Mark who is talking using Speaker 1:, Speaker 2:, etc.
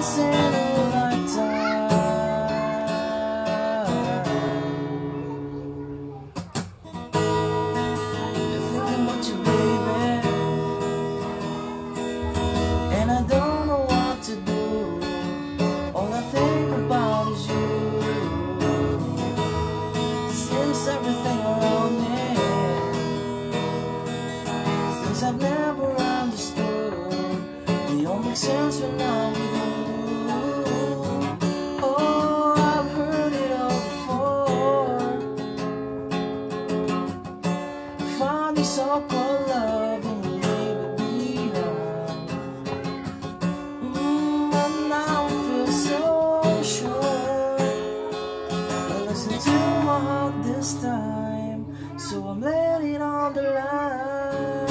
Speaker 1: in a lifetime. I'm thinking about you, baby, and I don't know what to do. All I think about is you. Seems everything around me. Things I've never understood. the only sense when I'm with you. This so-called love and leave it behind. Mm, but now I feel so sure. I listen to my heart this time, so I'm letting on the line.